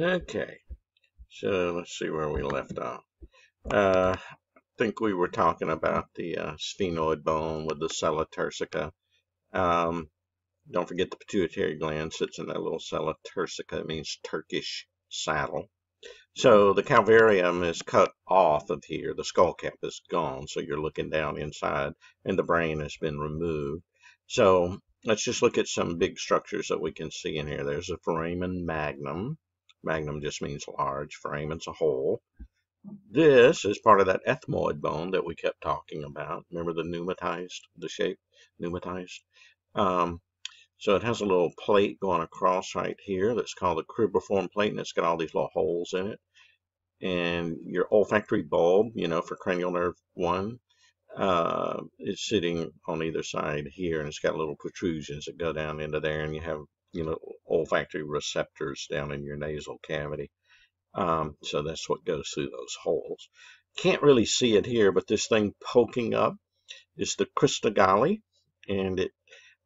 Okay, so let's see where we left off. Uh, I think we were talking about the uh, sphenoid bone with the sella turcica. Um, don't forget the pituitary gland sits in that little sella turcica. It means Turkish saddle. So the calvarium is cut off of here. The skull cap is gone. So you're looking down inside and the brain has been removed. So let's just look at some big structures that we can see in here. There's a foramen magnum. Magnum just means large. Foramen's a hole. This is part of that ethmoid bone that we kept talking about. Remember the pneumatized, the shape, pneumatized? Um, so it has a little plate going across right here that's called a cribriform plate, and it's got all these little holes in it. And your olfactory bulb, you know, for cranial nerve 1, uh, is sitting on either side here, and it's got little protrusions that go down into there, and you have, you know, olfactory receptors down in your nasal cavity. Um, so that's what goes through those holes. Can't really see it here, but this thing poking up is the crista galli, and it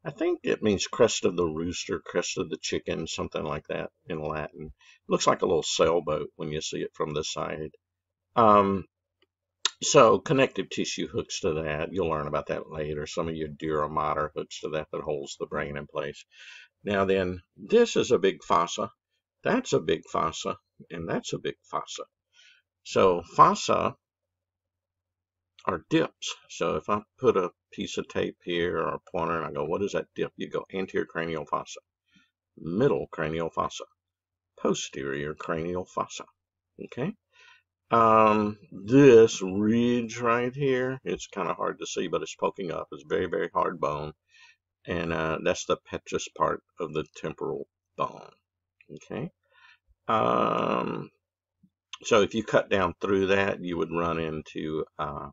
I think it means crest of the rooster, crest of the chicken, something like that in Latin. Looks like a little sailboat when you see it from the side. Um, so connective tissue hooks to that. You'll learn about that later. Some of your dura mater hooks to that that holds the brain in place. Now then, this is a big fossa. That's a big fossa, and that's a big fossa. So fossa are dips. So if I put a piece of tape here or a pointer and I go, what is that dip? You go anterior cranial fossa, middle cranial fossa, posterior cranial fossa. Okay. Um, this ridge right here, it's kind of hard to see, but it's poking up. It's very, very hard bone. And uh, that's the petrous part of the temporal bone. Okay. Um, so if you cut down through that, you would run into uh,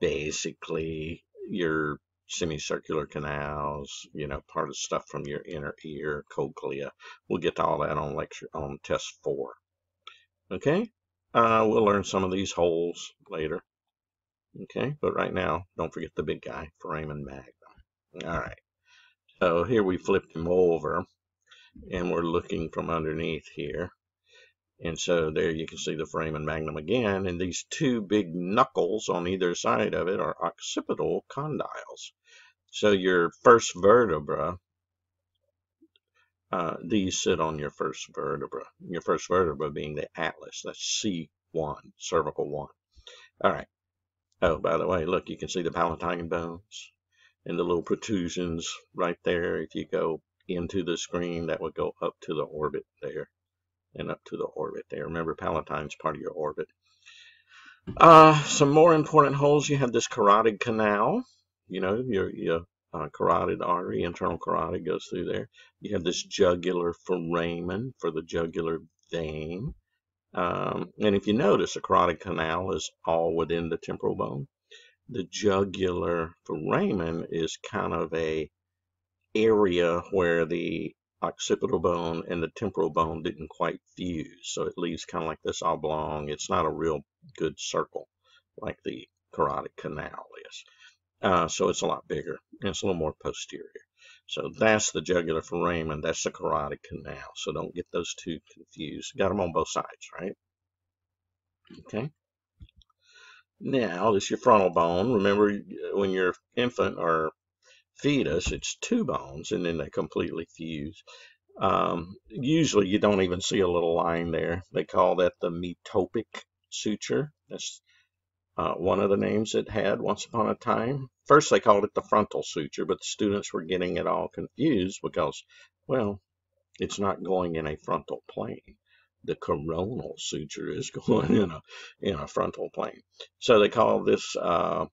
basically your semicircular canals, you know, part of stuff from your inner ear, cochlea. We'll get to all that on lecture on test four. Okay, uh, we'll learn some of these holes later. Okay, but right now, don't forget the big guy, foramen magnum. All right, so here we flipped him over, and we're looking from underneath here. And so there you can see the foramen magnum again, and these two big knuckles on either side of it are occipital condyles. So your first vertebra, uh, these sit on your first vertebra. Your first vertebra being the atlas, that's C1, cervical 1. All right. Oh, by the way, look, you can see the palatine bones and the little protrusions right there. If you go into the screen, that would go up to the orbit there and up to the orbit there. Remember, Palatine's part of your orbit. Uh, some more important holes. You have this carotid canal. You know, your, your uh, carotid artery, internal carotid goes through there. You have this jugular foramen for the jugular vein. Um, and if you notice, the carotid canal is all within the temporal bone. The jugular foramen is kind of a area where the occipital bone and the temporal bone didn't quite fuse. So it leaves kind of like this oblong. It's not a real good circle like the carotid canal is. Uh, so it's a lot bigger and it's a little more posterior. So that's the jugular foramen. That's the carotid canal. So don't get those two confused. Got them on both sides, right? Okay. Now, this is your frontal bone. Remember, when you're infant or fetus, it's two bones and then they completely fuse. Um, usually you don't even see a little line there. They call that the metopic suture. That's uh, one of the names it had once upon a time. First they called it the frontal suture, but the students were getting it all confused because, well, it's not going in a frontal plane. The coronal suture is going in a in a frontal plane. So they call this uh,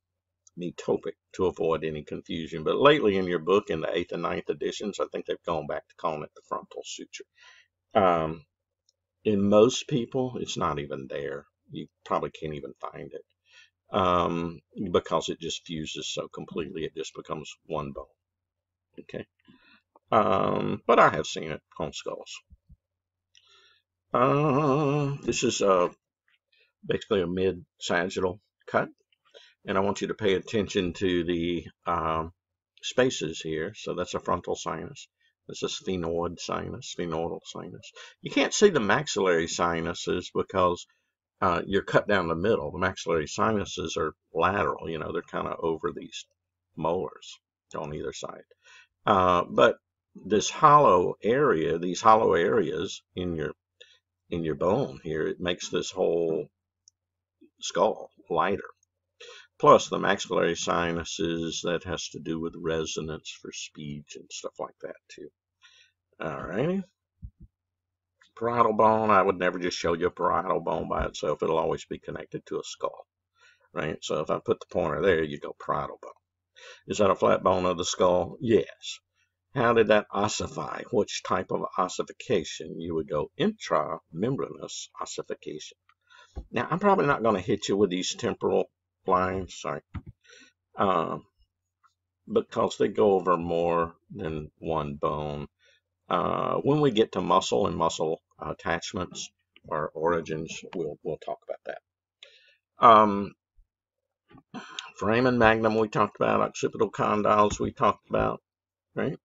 metopic to avoid any confusion. But lately in your book, in the eighth and ninth editions, I think they've gone back to calling it the frontal suture. Um, in most people, it's not even there. You probably can't even find it um, because it just fuses so completely. It just becomes one bone. Okay. Um, but I have seen it on skulls. Uh, this is uh, basically a mid-sagittal cut and I want you to pay attention to the um, spaces here. So that's a frontal sinus. This is sphenoid sinus, sphenoidal sinus. You can't see the maxillary sinuses because uh, you're cut down the middle. The maxillary sinuses are lateral, you know, they're kind of over these molars on either side. Uh, but this hollow area, these hollow areas in your in your bone here, it makes this whole skull lighter. Plus the maxillary sinuses, that has to do with resonance for speech and stuff like that too. Alrighty. Parietal bone, I would never just show you a parietal bone by itself. It'll always be connected to a skull, right? So if I put the pointer there, you go parietal bone. Is that a flat bone of the skull? Yes. How did that ossify? Which type of ossification? You would go intramembranous ossification. Now, I'm probably not going to hit you with these temporal lines, sorry, um, because they go over more than one bone. Uh, when we get to muscle and muscle attachments or origins, we'll we'll talk about that. Um, foramen magnum we talked about, occipital condyles we talked about, right?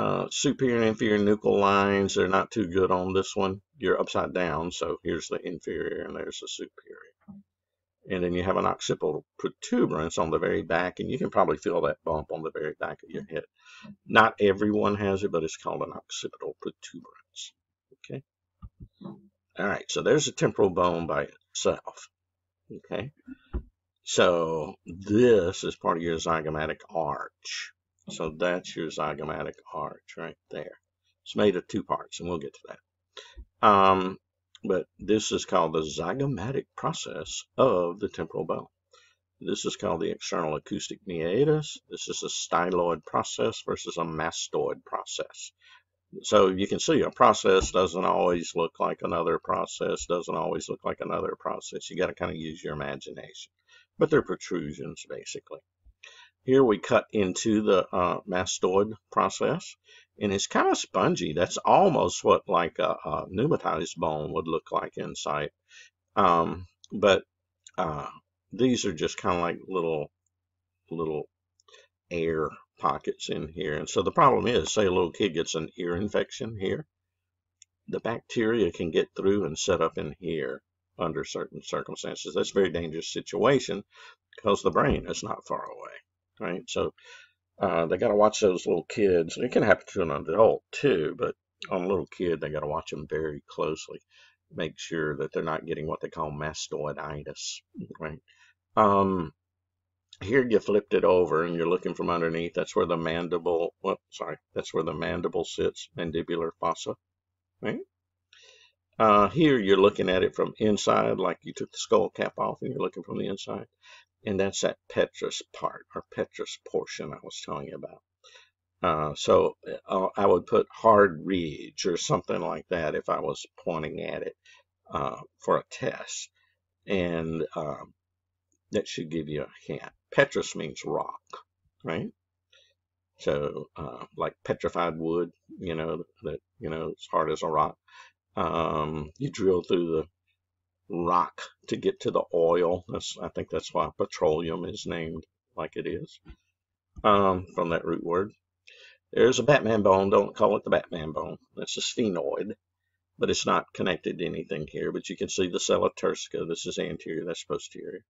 Uh, superior and inferior nuchal lines, they're not too good on this one. You're upside down, so here's the inferior and there's the superior. And then you have an occipital protuberance on the very back, and you can probably feel that bump on the very back of your head. Not everyone has it, but it's called an occipital protuberance. Okay. All right, so there's a temporal bone by itself. Okay. So this is part of your zygomatic arch. So that's your zygomatic arch right there. It's made of two parts, and we'll get to that. Um, but this is called the zygomatic process of the temporal bone. This is called the external acoustic meatus. This is a styloid process versus a mastoid process. So you can see a process doesn't always look like another process, doesn't always look like another process. You got to kind of use your imagination. But they're protrusions, basically. Here we cut into the uh, mastoid process, and it's kind of spongy. That's almost what like a, a pneumatized bone would look like inside. Um, but uh, these are just kind of like little little air pockets in here. And so the problem is, say a little kid gets an ear infection here, the bacteria can get through and set up in here under certain circumstances. That's a very dangerous situation because the brain is not far away right? So uh, they got to watch those little kids. It can happen to an adult too, but on a little kid, they got to watch them very closely. Make sure that they're not getting what they call mastoiditis, right? Um, here you flipped it over and you're looking from underneath. That's where the mandible, well, sorry, that's where the mandible sits, mandibular fossa, right? Uh, here you're looking at it from inside, like you took the skull cap off and you're looking from the inside and that's that petrous part or petrous portion I was telling you about. Uh, so uh, I would put hard ridge or something like that if I was pointing at it uh, for a test. And um, that should give you a hint. Petrous means rock, right? So uh, like petrified wood, you know, that, you know, it's hard as a rock. Um, you drill through the rock to get to the oil. That's, I think that's why petroleum is named like it is um, from that root word. There's a Batman bone. Don't call it the Batman bone. That's a sphenoid, but it's not connected to anything here. But you can see the sella turcica. This is anterior. That's posterior.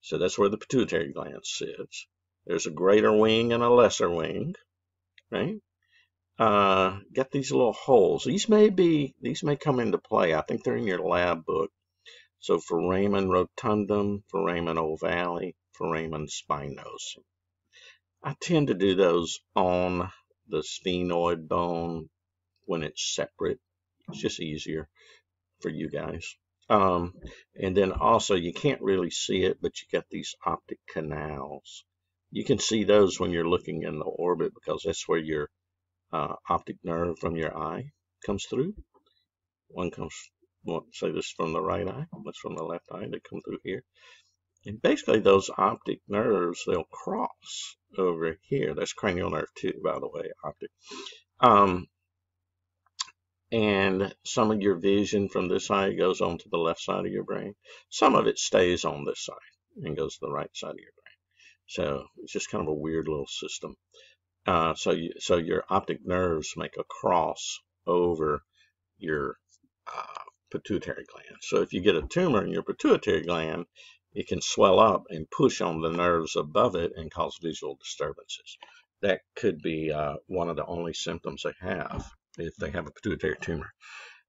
So that's where the pituitary gland sits. There's a greater wing and a lesser wing, right? Uh, got these little holes. These may be, these may come into play. I think they're in your lab book. So foramen rotundum, foramen ovale, foramen spinosum. I tend to do those on the sphenoid bone when it's separate. It's just easier for you guys. Um, and then also you can't really see it, but you got these optic canals. You can see those when you're looking in the orbit because that's where your uh, optic nerve from your eye comes through. One comes well, say this from the right eye, that's from the left eye, they come through here. And basically those optic nerves, they'll cross over here. That's cranial nerve two, by the way, optic. Um, and some of your vision from this eye goes on to the left side of your brain. Some of it stays on this side and goes to the right side of your brain. So it's just kind of a weird little system. Uh, so, you, so your optic nerves make a cross over your uh, pituitary gland. So if you get a tumor in your pituitary gland, it can swell up and push on the nerves above it and cause visual disturbances. That could be uh, one of the only symptoms they have if they have a pituitary tumor.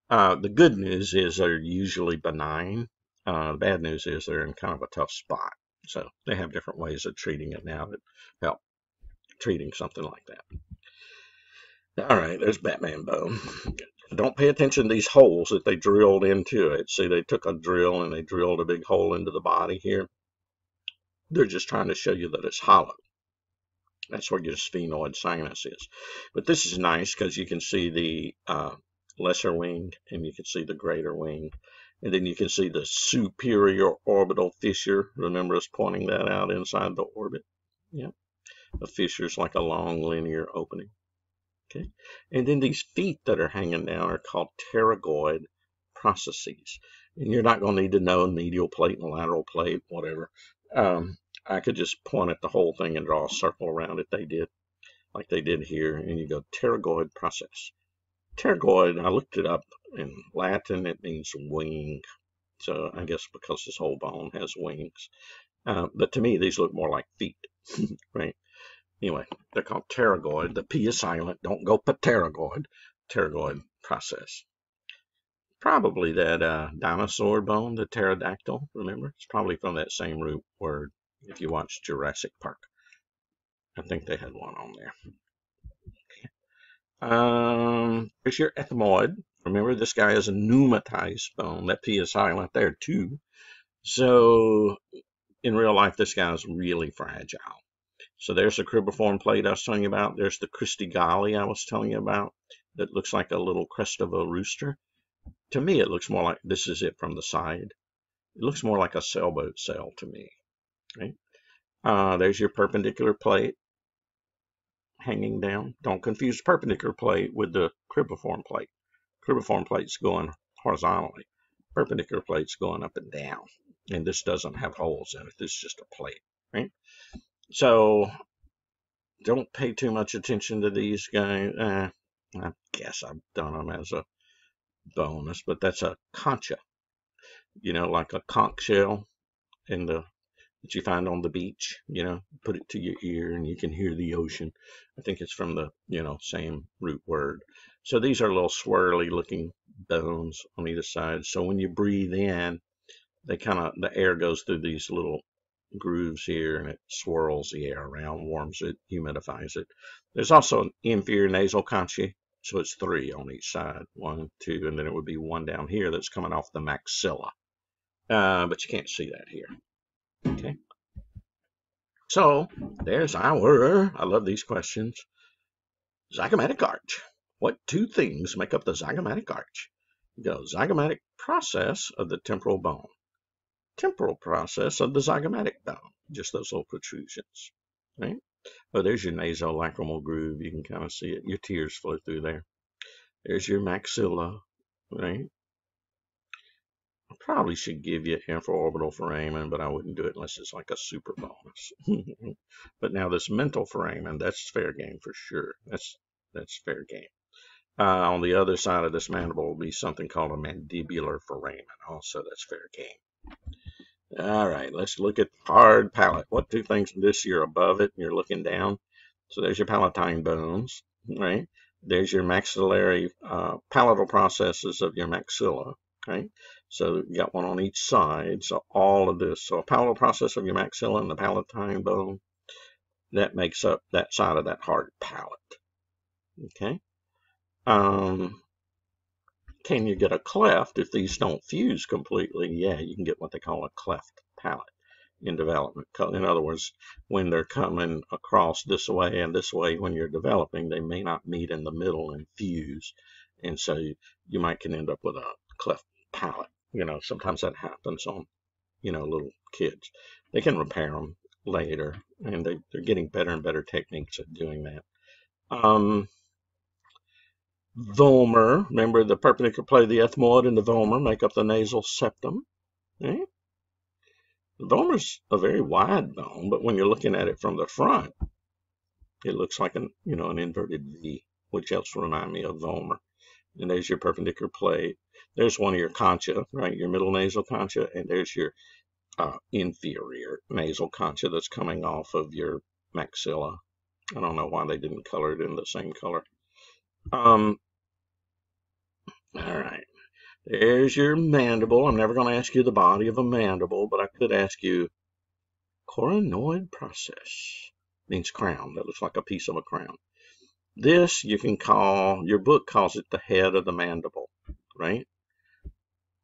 Uh, the good news is they're usually benign. Uh, the bad news is they're in kind of a tough spot. So they have different ways of treating it now that help treating something like that. All right, there's Batman bone. Don't pay attention to these holes that they drilled into it. See, they took a drill and they drilled a big hole into the body here. They're just trying to show you that it's hollow. That's where your sphenoid sinus is. But this is nice because you can see the uh, lesser wing and you can see the greater wing. And then you can see the superior orbital fissure. Remember us pointing that out inside the orbit? Yeah. A fissure is like a long linear opening. Okay. And then these feet that are hanging down are called pterygoid processes. And you're not going to need to know medial plate and lateral plate, whatever. Um, I could just point at the whole thing and draw a circle around it. They did, like they did here. And you go pterygoid process. Pterygoid, I looked it up in Latin, it means wing. So I guess because this whole bone has wings. Uh, but to me, these look more like feet, right? Anyway, they're called pterygoid. The P is silent. Don't go pterygoid. Pterygoid process. Probably that uh, dinosaur bone, the pterodactyl, remember? It's probably from that same root word if you watch Jurassic Park. I think they had one on there. Um, here's your ethmoid. Remember, this guy is a pneumatized bone. That P is silent there, too. So, in real life, this guy is really fragile. So there's the cribriform plate I was telling you about. There's the crista galli I was telling you about that looks like a little crest of a rooster. To me, it looks more like this is it from the side. It looks more like a sailboat sail to me. Right? Uh, there's your perpendicular plate hanging down. Don't confuse perpendicular plate with the cribriform plate. Cribriform plate's going horizontally. Perpendicular plate's going up and down. And this doesn't have holes in it. This is just a plate, right? So don't pay too much attention to these guys. Uh, I guess I've done them as a bonus, but that's a concha. You know, like a conch shell in the that you find on the beach, you know, put it to your ear and you can hear the ocean. I think it's from the, you know, same root word. So these are little swirly looking bones on either side. So when you breathe in, they kind of, the air goes through these little grooves here and it swirls the air around, warms it, humidifies it. There's also an inferior nasal concha. So it's three on each side, one, two, and then it would be one down here that's coming off the maxilla. Uh, but you can't see that here. Okay. So there's our, I love these questions, zygomatic arch. What two things make up the zygomatic arch? The zygomatic process of the temporal bone, temporal process of the zygomatic bone, just those little protrusions, right? Oh, there's your nasolacrimal groove. You can kind of see it. Your tears flow through there. There's your maxilla, right? I probably should give you infraorbital foramen, but I wouldn't do it unless it's like a super bonus. but now this mental foramen, that's fair game for sure. That's that's fair game. Uh, on the other side of this mandible will be something called a mandibular foramen. Also, that's fair game. All right, let's look at hard palate. What two things this you're above it you're looking down? So there's your palatine bones, right? There's your maxillary uh, palatal processes of your maxilla, right? So you got one on each side. So all of this. So a palatal process of your maxilla and the palatine bone, that makes up that side of that hard palate. Okay. Um, can you get a cleft if these don't fuse completely? Yeah, you can get what they call a cleft palate in development. In other words, when they're coming across this way and this way, when you're developing, they may not meet in the middle and fuse. And so you, you might can end up with a cleft palate. You know, sometimes that happens on, you know, little kids. They can repair them later, and they, they're getting better and better techniques at doing that. Um, vomer, remember the perpendicular plate of the ethmoid and the vomer make up the nasal septum. Okay? The vomer's a very wide bone, but when you're looking at it from the front, It looks like an, you know, an inverted V, which helps remind me of vomer. And there's your perpendicular plate. There's one of your concha, right? Your middle nasal concha, and there's your uh, inferior nasal concha that's coming off of your maxilla. I don't know why they didn't color it in the same color. Um, all right. There's your mandible. I'm never going to ask you the body of a mandible, but I could ask you coronoid process. Means crown. That looks like a piece of a crown. This you can call, your book calls it the head of the mandible, right?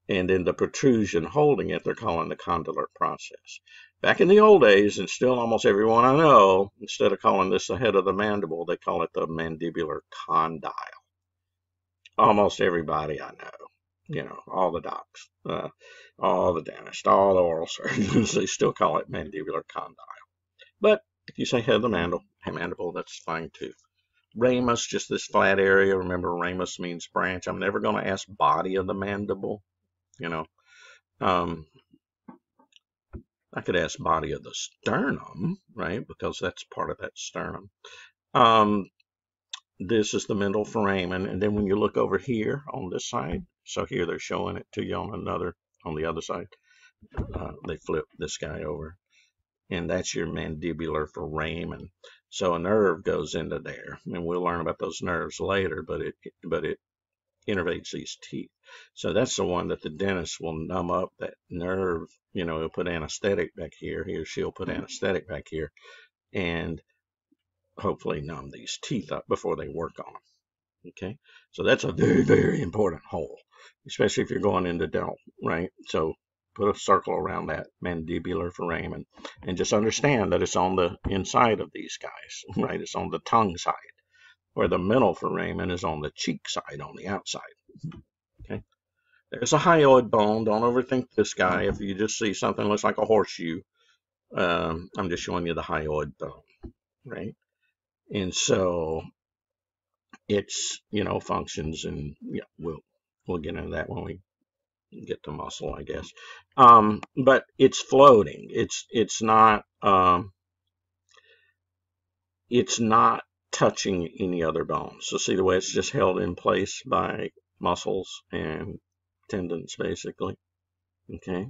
And in the protrusion holding it, they're calling the condylar process. Back in the old days, and still almost everyone I know, instead of calling this the head of the mandible, they call it the mandibular condyle. Almost everybody I know you know, all the docs, uh, all the dentists, all the oral surgeons, they still call it mandibular condyle. But if you say head of the mandible, hey mandible, that's fine too. Ramus, just this flat area. Remember, ramus means branch. I'm never going to ask body of the mandible, you know. Um, I could ask body of the sternum, right? Because that's part of that sternum. Um, this is the mental foramen. And then when you look over here on this side, so here they're showing it to you on another, on the other side. Uh, they flip this guy over. And that's your mandibular foramen. So a nerve goes into there. And we'll learn about those nerves later, but it, but it innervates these teeth. So that's the one that the dentist will numb up that nerve. You know, he'll put anesthetic back here. He or she'll put anesthetic back here. And hopefully numb these teeth up before they work on them. Okay, so that's a very, very important hole, especially if you're going into dental, right? So put a circle around that mandibular foramen and just understand that it's on the inside of these guys, right? It's on the tongue side, where the mental foramen is on the cheek side, on the outside. Okay, there's a hyoid bone. Don't overthink this guy. If you just see something looks like a horseshoe, um, I'm just showing you the hyoid bone, right? And so it's, you know, functions and yeah, we'll, we'll get into that when we get to muscle, I guess. Um, but it's floating. It's, it's not, um, it's not touching any other bones. So see the way it's just held in place by muscles and tendons, basically. Okay.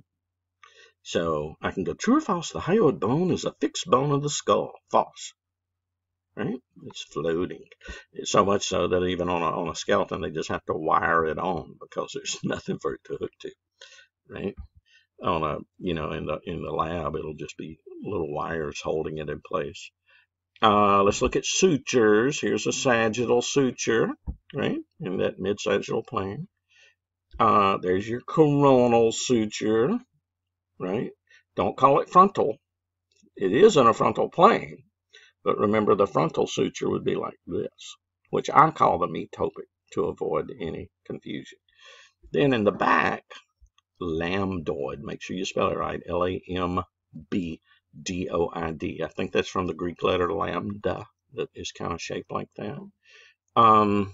So I can go true or false. The hyoid bone is a fixed bone of the skull. False right? It's floating. So much so that even on a, on a skeleton, they just have to wire it on because there's nothing for it to hook to, right? On a, you know, in the in the lab, it'll just be little wires holding it in place. Uh, let's look at sutures. Here's a sagittal suture, right, in that mid-sagittal plane. Uh, there's your coronal suture, right? Don't call it frontal. It is in a frontal plane, but remember, the frontal suture would be like this, which I call the metopic to avoid any confusion. Then in the back, lambdoid. Make sure you spell it right. L-A-M-B-D-O-I-D. I think that's from the Greek letter lambda that is kind of shaped like that. Um,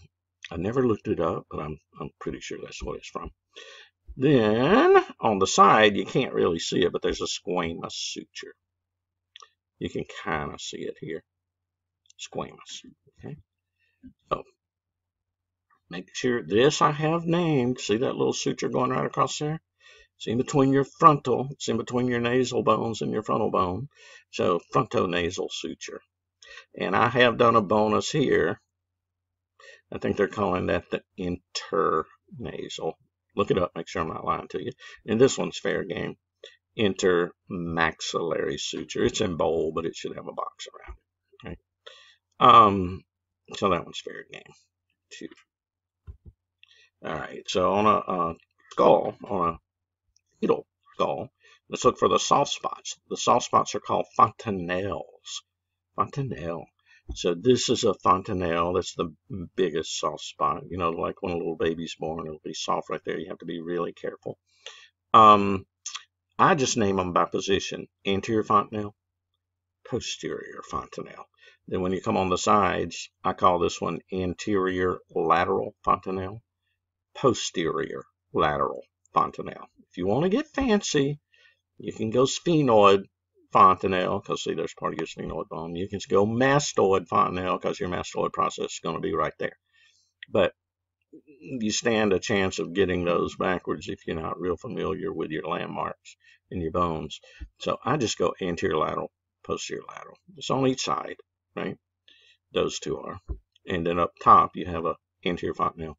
I never looked it up, but I'm, I'm pretty sure that's what it's from. Then on the side, you can't really see it, but there's a squamous suture. You can kind of see it here. Squamous. Okay. So make sure this I have named. See that little suture going right across there? It's in between your frontal, it's in between your nasal bones and your frontal bone. So frontonasal suture. And I have done a bonus here. I think they're calling that the internasal. Look it up, make sure I'm not lying to you. And this one's fair game intermaxillary suture. It's in bold, but it should have a box around it. Okay. Um, so that one's fair game too. All right. So on a, a skull, on a fetal skull, let's look for the soft spots. The soft spots are called fontanelles. Fontanelle. So this is a fontanelle. That's the biggest soft spot. You know, like when a little baby's born, it'll be soft right there. You have to be really careful. Um, I just name them by position. Anterior fontanelle, posterior fontanelle. Then when you come on the sides, I call this one anterior lateral fontanelle, posterior lateral fontanelle. If you want to get fancy, you can go sphenoid, fontanelle, because see, there's part of your sphenoid bone. You can go mastoid fontanelle, because your mastoid process is going to be right there. But you stand a chance of getting those backwards if you're not real familiar with your landmarks in your bones. So I just go anterior lateral, posterior lateral. It's on each side, right? Those two are. And then up top, you have a anterior fontanel,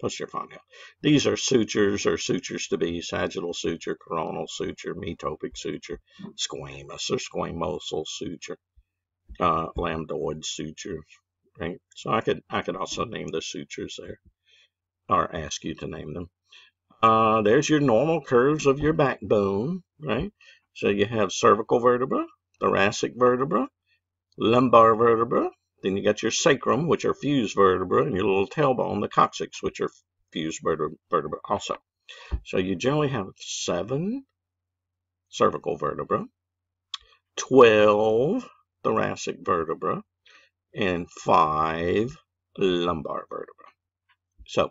posterior fontanel. These are sutures or sutures to be sagittal suture, coronal suture, metopic suture, squamous or squamosal suture, uh, lambdoid suture, right? So I could I could also name the sutures there or ask you to name them. Uh, there's your normal curves of your backbone, right? So you have cervical vertebra, thoracic vertebra, lumbar vertebra, then you got your sacrum, which are fused vertebra, and your little tailbone, the coccyx, which are fused vertebra also. So you generally have seven cervical vertebra, 12 thoracic vertebra, and five lumbar vertebra. So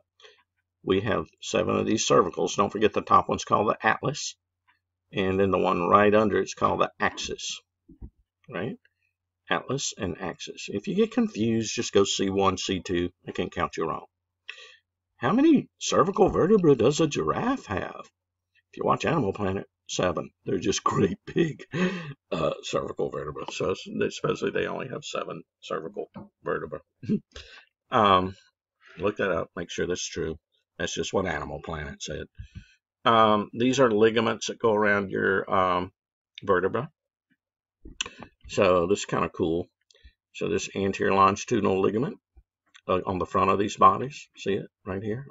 we have seven of these cervicals. Don't forget the top one's called the atlas. And then the one right under it's called the axis, right? Atlas and axis. If you get confused, just go C1, C2. I can't count you wrong. How many cervical vertebrae does a giraffe have? If you watch Animal Planet, seven. They're just great big uh, cervical vertebrae. So especially they only have seven cervical vertebrae. um, look that up. Make sure that's true. That's just what Animal Planet said. Um, these are ligaments that go around your um, vertebra. So this is kind of cool. So this anterior longitudinal ligament uh, on the front of these bodies, see it right here?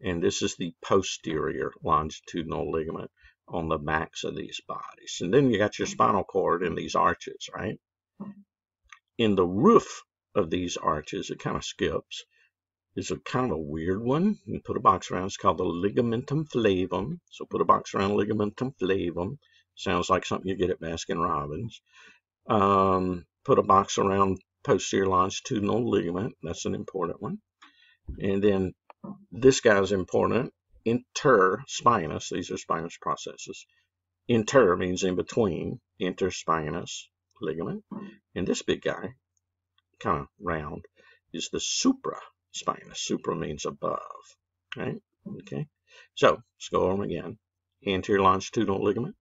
And this is the posterior longitudinal ligament on the backs of these bodies. And then you got your spinal cord in these arches, right? In the roof of these arches, it kind of skips is a kind of weird one. You put a box around. It's called the ligamentum flavum. So put a box around ligamentum flavum. Sounds like something you get at Baskin Robbins. Um, put a box around posterior longitudinal ligament. That's an important one. And then this guy's important. Interspinous. These are spinous processes. Inter means in between. Interspinous ligament. And this big guy, kind of round, is the supra spinous. Supra means above, right? Okay. So let's go over them again. Anterior longitudinal ligament,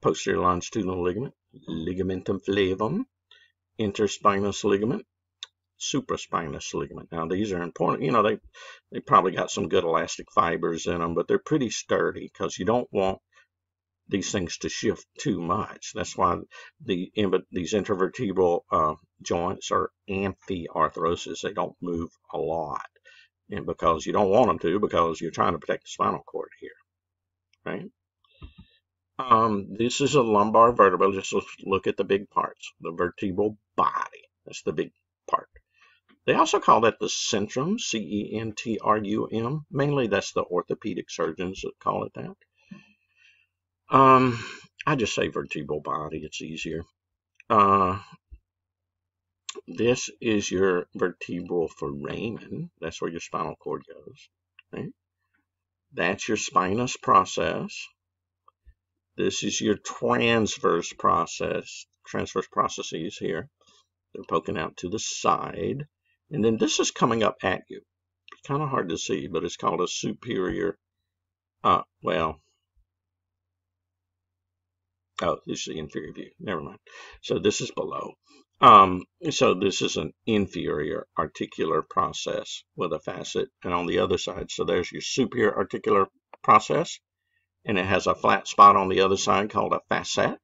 posterior longitudinal ligament, ligamentum flavum, interspinous ligament, supraspinous ligament. Now these are important. You know, they they probably got some good elastic fibers in them, but they're pretty sturdy because you don't want these things to shift too much. That's why the these intervertebral uh, joints are amphiarthrosis. They don't move a lot, and because you don't want them to, because you're trying to protect the spinal cord here, right? Um, this is a lumbar vertebra. Just look at the big parts, the vertebral body. That's the big part. They also call that the centrum, C-E-N-T-R-U-M. Mainly that's the orthopedic surgeons that call it that. Um, I just say vertebral body. It's easier. Uh, this is your vertebral foramen. That's where your spinal cord goes. Right? That's your spinous process. This is your transverse process, transverse processes here. They're poking out to the side. And then this is coming up at you. It's kind of hard to see, but it's called a superior, uh, well, Oh, this is the inferior view. Never mind. So this is below. Um, so this is an inferior articular process with a facet. And on the other side, so there's your superior articular process. And it has a flat spot on the other side called a facet.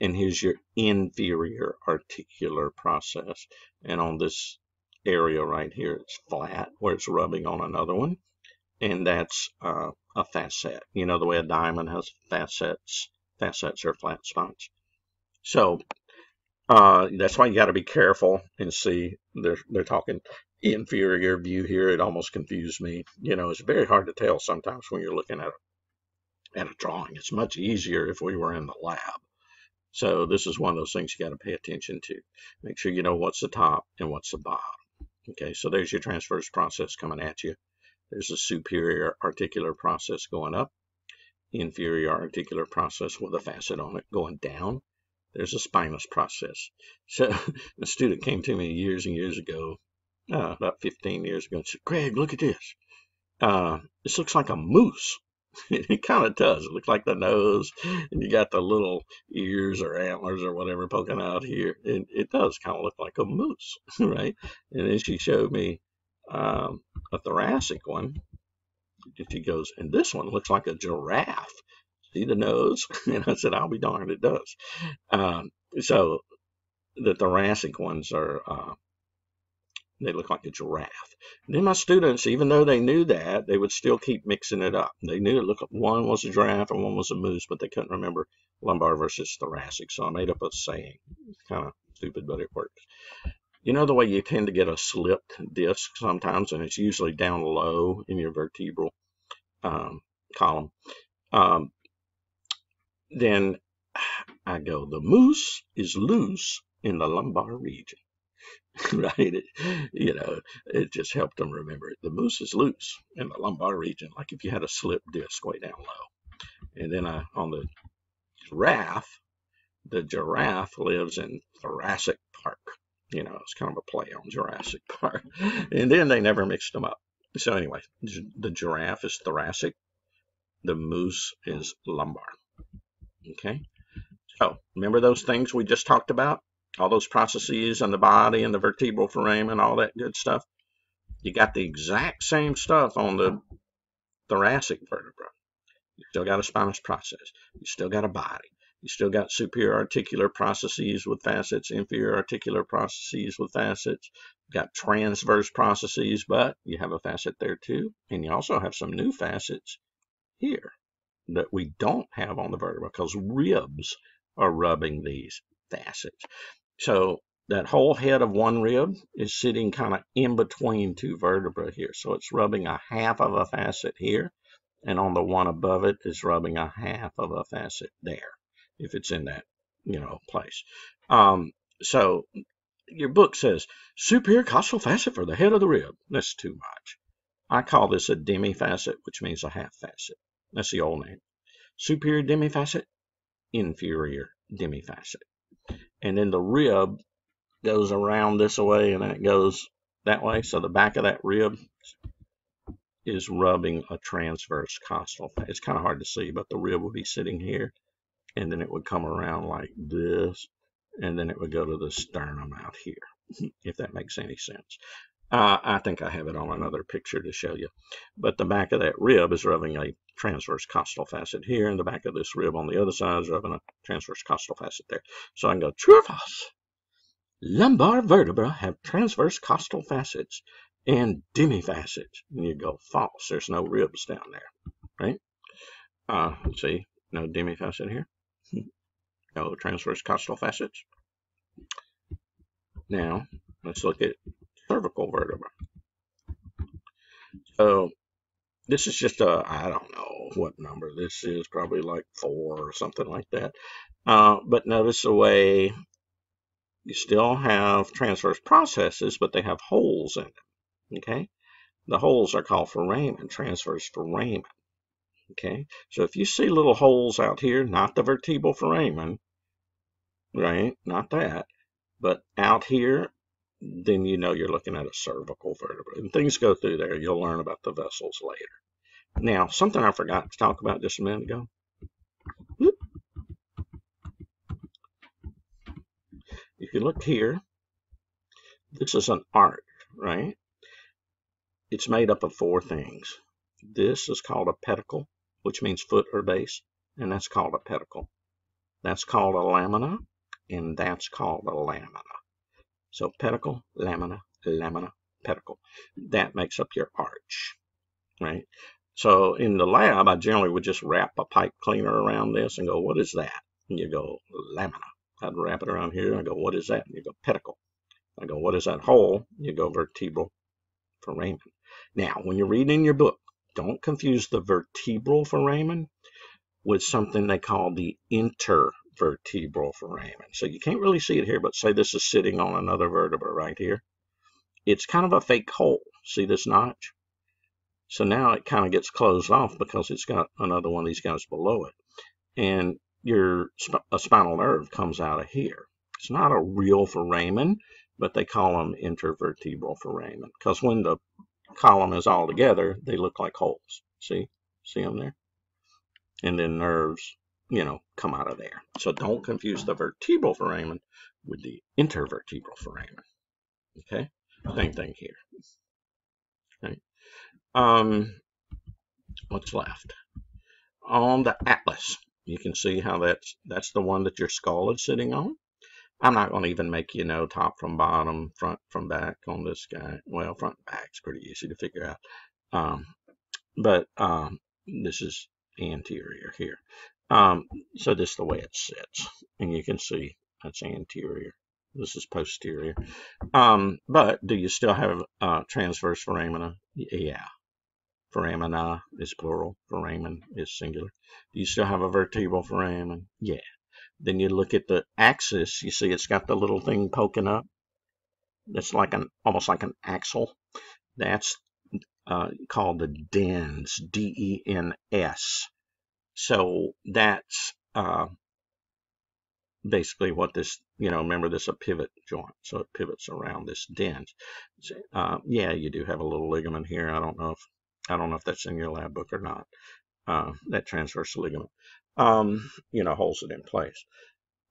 And here's your inferior articular process. And on this area right here, it's flat where it's rubbing on another one. And that's uh, a facet. You know the way a diamond has facets facets are flat spots. So uh, that's why you got to be careful and see. They're they're talking inferior view here. It almost confused me. You know, it's very hard to tell sometimes when you're looking at a at a drawing. It's much easier if we were in the lab. So this is one of those things you got to pay attention to. Make sure you know what's the top and what's the bottom. Okay, so there's your transverse process coming at you. There's a superior articular process going up inferior articular process with a facet on it going down. there's a spinous process. So a student came to me years and years ago, uh, about 15 years ago, and said, Greg, look at this. Uh, this looks like a moose. it kind of does. It looks like the nose, and you got the little ears or antlers or whatever poking out here. It, it does kind of look like a moose, right? And then she showed me um, a thoracic one. She goes, and this one looks like a giraffe. See the nose? And I said, I'll be darned, it does. Um, so the thoracic ones are uh, they look like a giraffe. And then my students, even though they knew that, they would still keep mixing it up. They knew it looked, one was a giraffe and one was a moose, but they couldn't remember lumbar versus thoracic. So I made up a saying. It's kind of stupid, but it works. You know the way you tend to get a slipped disc sometimes, and it's usually down low in your vertebral um, column. Um, then I go, the moose is loose in the lumbar region. right? It, you know, it just helped them remember it. The moose is loose in the lumbar region, like if you had a slip disc way down low. And then I, on the giraffe, the giraffe lives in Thoracic Park. You know, it's kind of a play on Jurassic Park. And then they never mixed them up. So anyway, the giraffe is thoracic. The moose is lumbar. Okay. So remember those things we just talked about? all those processes in the body and the vertebral foramen, and all that good stuff. You got the exact same stuff on the thoracic vertebra. You still got a spinous process. You still got a body. You still got superior articular processes with facets, inferior articular processes with facets. You've got transverse processes, but you have a facet there too. And you also have some new facets here that we don't have on the vertebra because ribs are rubbing these facets. So that whole head of one rib is sitting kind of in between two vertebrae here. So it's rubbing a half of a facet here, and on the one above it is rubbing a half of a facet there, if it's in that, you know, place. Um, so your book says superior costal facet for the head of the rib. That's too much. I call this a demi facet, which means a half facet. That's the old name. Superior demi facet, inferior demi facet, and then the rib goes around this way and then it goes that way. So the back of that rib is rubbing a transverse costal. It's kind of hard to see, but the rib would be sitting here and then it would come around like this and then it would go to the sternum out here, if that makes any sense. Uh, I think I have it on another picture to show you. But the back of that rib is rubbing a transverse costal facet here, and the back of this rib on the other side is rubbing a transverse costal facet there. So I can go true or false. Lumbar vertebra have transverse costal facets and demifacets. And you go false. There's no ribs down there, right? Uh, see, no demifacet here. No transverse costal facets. Now, let's look at cervical vertebra. So this is just a, I don't know what number this is, probably like four or something like that. Uh, but notice the way you still have transverse processes, but they have holes in them. Okay, the holes are called foramen, transverse foramen. Okay, so if you see little holes out here, not the vertebral foramen, right, not that, but out here then you know you're looking at a cervical vertebra. And things go through there. You'll learn about the vessels later. Now, something I forgot to talk about just a minute ago. If you look here, this is an arch, right? It's made up of four things. This is called a pedicle, which means foot or base, and that's called a pedicle. That's called a lamina, and that's called a lamina. So pedicle, lamina, lamina, pedicle. That makes up your arch, right? So in the lab, I generally would just wrap a pipe cleaner around this and go, what is that? And you go, lamina. I'd wrap it around here and I go, what is that? And you go, pedicle. I go, what is that hole? You go, vertebral foramen. Now, when you're reading your book, don't confuse the vertebral foramen with something they call the intervertebral foramen. So you can't really see it here, but say this is sitting on another vertebra right here. It's kind of a fake hole. See this notch? So now it kind of gets closed off because it's got another one of these guys below it. And your sp a spinal nerve comes out of here. It's not a real foramen, but they call them intervertebral foramen because when the column is all together, they look like holes. See? See them there? And then nerves, you know, come out of there. So don't confuse the vertebral foramen with the intervertebral foramen. Okay? Same thing here. Okay. Um, what's left? On the atlas, you can see how that's that's the one that your skull is sitting on. I'm not going to even make you know top from bottom, front from back on this guy. Well, front and back's pretty easy to figure out. Um, but um, this is anterior here. Um, so this is the way it sits. And you can see that's anterior. This is posterior. Um, but do you still have uh, transverse foramina? Yeah. Foramina is plural. Foramen is singular. Do you still have a vertebral foramen? Yeah. Then you look at the axis. You see it's got the little thing poking up. That's like an almost like an axle. That's uh, called the DENS. D-E-N-S. So that's uh, basically what this, you know, remember this a pivot joint, so it pivots around this dens. Uh, yeah, you do have a little ligament here. I don't know if I don't know if that's in your lab book or not. Uh, that transverse ligament, um, you know, holds it in place.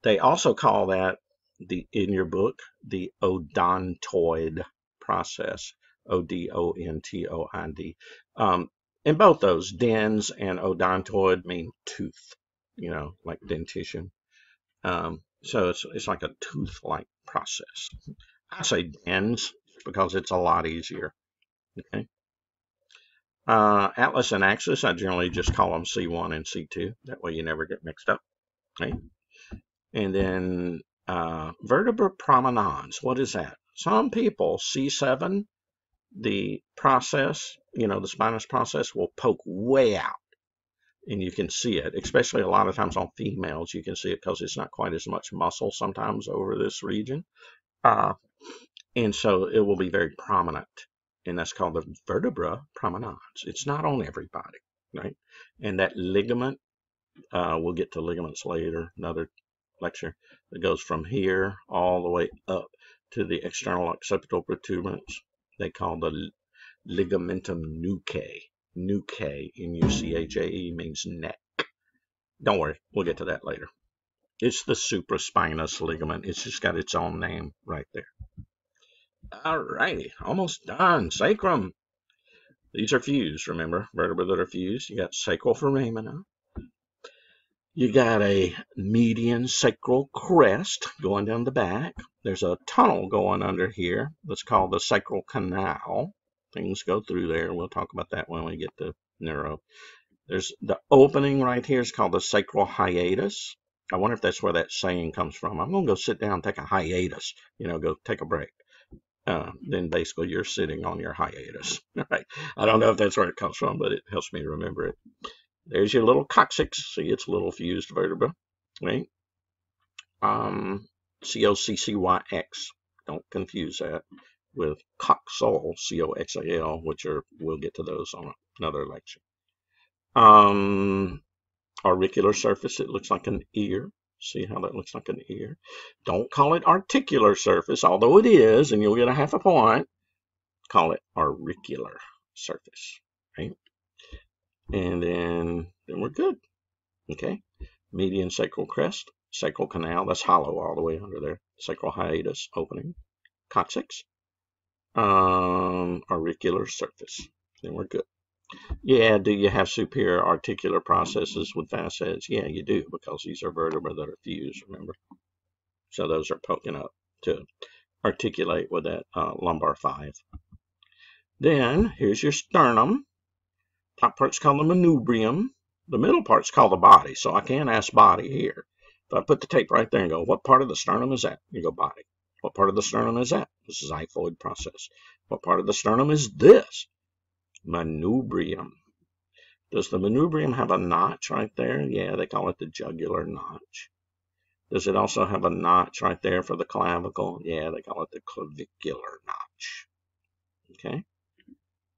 They also call that the in your book the odontoid process. O D O N T O I D. Um, and both those, dens and odontoid, mean tooth, you know, like dentition. Um, so it's, it's like a tooth-like process. I say dens because it's a lot easier. Okay. Uh, Atlas and Axis, I generally just call them C1 and C2. That way you never get mixed up. Okay. And then uh, vertebra prominens. What is that? Some people, C7, the process, you know, the spinous process will poke way out and you can see it, especially a lot of times on females, you can see it because it's not quite as much muscle sometimes over this region. Uh, and so it will be very prominent, and that's called the vertebra prominens. It's not on everybody, right? And that ligament, uh, we'll get to ligaments later, another lecture, that goes from here all the way up to the external occipital protuberance. They call the ligamentum nuchae Nuchae, N-U-C-H-A-E, means neck. Don't worry, we'll get to that later. It's the supraspinous ligament. It's just got its own name right there. All righty, almost done. Sacrum. These are fused, remember? Vertebrae that are fused. You got sacral foramina. You got a median sacral crest going down the back. There's a tunnel going under here that's called the sacral canal things go through there. We'll talk about that when we get to neuro. There's the opening right here is called the sacral hiatus. I wonder if that's where that saying comes from. I'm going to go sit down, take a hiatus, you know, go take a break. Uh, then basically you're sitting on your hiatus. Right? I don't know if that's where it comes from, but it helps me remember it. There's your little coccyx. See, it's a little fused vertebra. Right? Um, C-O-C-C-Y-X. Don't confuse that with coxal, C-O-X-A-L, which are, we'll get to those on another lecture. Um, auricular surface, it looks like an ear. See how that looks like an ear? Don't call it articular surface, although it is, and you'll get a half a point. Call it auricular surface, right? And then, then we're good. Okay. Median sacral crest, sacral canal, that's hollow all the way under there. Sacral hiatus opening, coccyx, um, auricular surface. Then we're good. Yeah, do you have superior articular processes with facets? Yeah, you do, because these are vertebrae that are fused, remember? So those are poking up to articulate with that uh, lumbar five. Then, here's your sternum. Top part's called the manubrium. The middle part's called the body, so I can't ask body here. If I put the tape right there and go, what part of the sternum is that? You go body. What part of the sternum is that? The xiphoid process. What part of the sternum is this? Manubrium. Does the manubrium have a notch right there? Yeah, they call it the jugular notch. Does it also have a notch right there for the clavicle? Yeah, they call it the clavicular notch. Okay.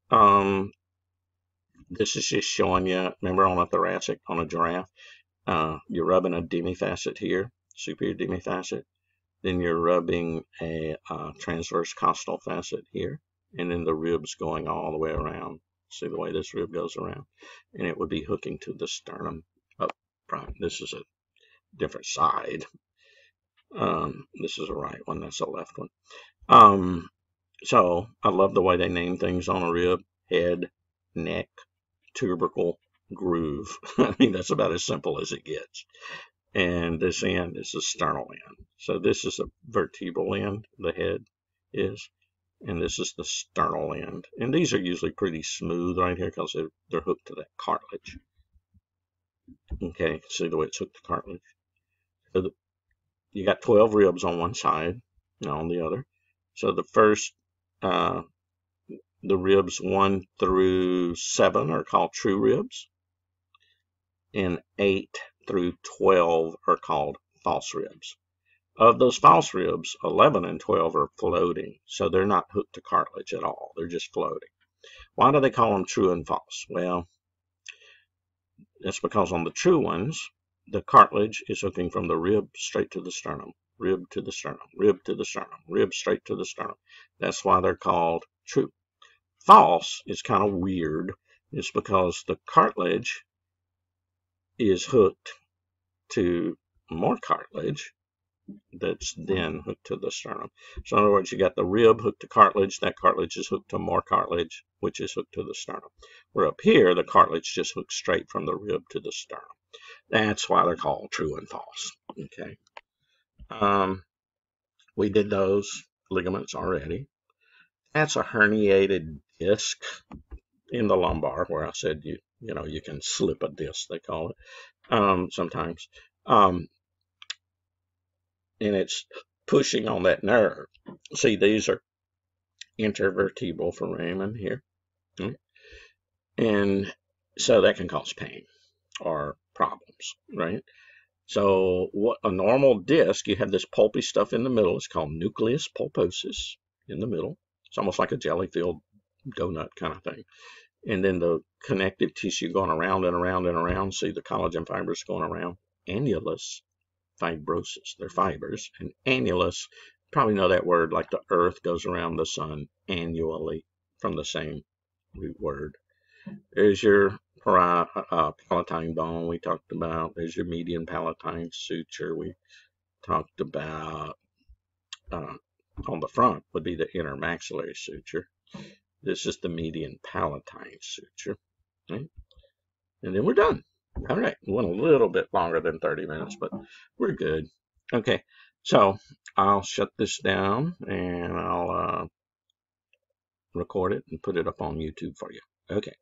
Um, this is just showing you, remember on a thoracic, on a giraffe, uh, you're rubbing a demifacet here, superior demifacet. Then you're rubbing a uh, transverse costal facet here, and then the ribs going all the way around. See the way this rib goes around? And it would be hooking to the sternum up front. This is a different side. Um, this is a right one, that's a left one. Um, so I love the way they name things on a rib. Head, neck, tubercle, groove. I mean, that's about as simple as it gets. And this end is the sternal end. So this is a vertebral end, the head is. And this is the sternal end. And these are usually pretty smooth right here because they're, they're hooked to that cartilage. Okay, see the way it's hooked to cartilage. So the, you got 12 ribs on one side and on the other. So the first uh, the ribs 1 through 7 are called true ribs, and 8 through 12 are called false ribs. Of those false ribs, 11 and 12 are floating, so they're not hooked to cartilage at all. They're just floating. Why do they call them true and false? Well, that's because on the true ones, the cartilage is hooking from the rib straight to the sternum, rib to the sternum, rib to the sternum, rib straight to the sternum. That's why they're called true false is kind of weird It's because the cartilage is hooked to more cartilage that's then hooked to the sternum. So in other words, you got the rib hooked to cartilage, that cartilage is hooked to more cartilage, which is hooked to the sternum. Where up here, the cartilage just hooks straight from the rib to the sternum. That's why they're called true and false. Okay. Um, we did those ligaments already. That's a herniated disc in the lumbar where I said you you know you can slip a disc they call it um, sometimes um, and it's pushing on that nerve see these are intervertebral foramen here hmm? and so that can cause pain or problems right so what a normal disc you have this pulpy stuff in the middle it's called nucleus pulposus in the middle it's almost like a jelly filled donut kind of thing. And then the connective tissue going around and around and around. See the collagen fibers going around. Annulus fibrosus. They're fibers. And annulus, probably know that word like the earth goes around the sun annually from the same root word. There's your uh, palatine bone we talked about. There's your median palatine suture we talked about. Uh, on the front would be the intermaxillary suture. This is the median palatine suture. Right? And then we're done. All right, we went a little bit longer than 30 minutes, but we're good. Okay, so I'll shut this down and I'll uh, record it and put it up on YouTube for you. Okay.